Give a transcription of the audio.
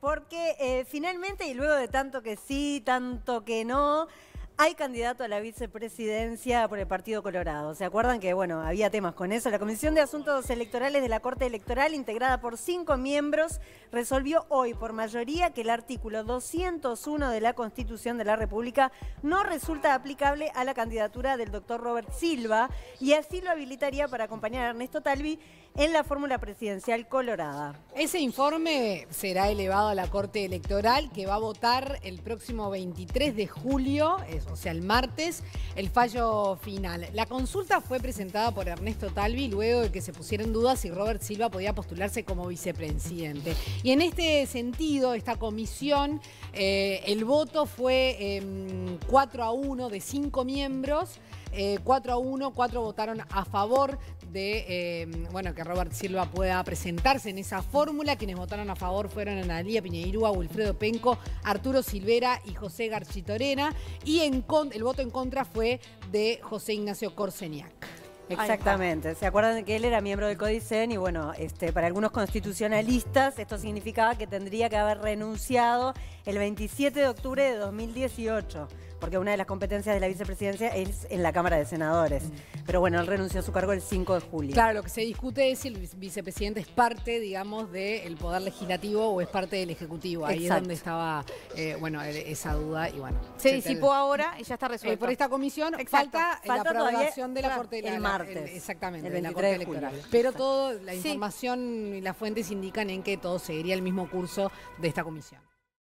Porque eh, finalmente, y luego de tanto que sí, tanto que no, hay candidato a la vicepresidencia por el Partido Colorado. ¿Se acuerdan que, bueno, había temas con eso? La Comisión de Asuntos Electorales de la Corte Electoral, integrada por cinco miembros, resolvió hoy por mayoría que el artículo 201 de la Constitución de la República no resulta aplicable a la candidatura del doctor Robert Silva y así lo habilitaría para acompañar a Ernesto Talvi en la fórmula presidencial colorada. Ese informe será elevado a la Corte Electoral que va a votar el próximo 23 de julio, o sea, el martes, el fallo final. La consulta fue presentada por Ernesto Talvi luego de que se pusiera en duda si Robert Silva podía postularse como vicepresidente. Y en este sentido, esta comisión, eh, el voto fue 4 a 1 de 5 miembros. 4 eh, a 1, 4 votaron a favor de eh, bueno, que Robert Silva pueda presentarse en esa fórmula. Quienes votaron a favor fueron Analía Piñeirúa, Wilfredo Penco, Arturo Silvera y José Garchitorena. Y el voto en contra fue de José Ignacio Corseniac. Exactamente. ¿Se acuerdan de que él era miembro del Codicen? Y bueno, este, para algunos constitucionalistas esto significaba que tendría que haber renunciado el 27 de octubre de 2018 porque una de las competencias de la vicepresidencia es en la Cámara de Senadores. Pero bueno, él renunció a su cargo el 5 de julio. Claro, lo que se discute es si el vicepresidente es parte, digamos, del poder legislativo o es parte del ejecutivo. Ahí es donde estaba, eh, bueno, esa duda y bueno. Se disipó ahora y ya está resuelto. Eh, por esta comisión falta, la aprobación de la Corte Electoral. El martes. exactamente, el de la Corte Electoral. Pero toda la información y las fuentes indican en que todo seguiría el mismo curso de esta comisión.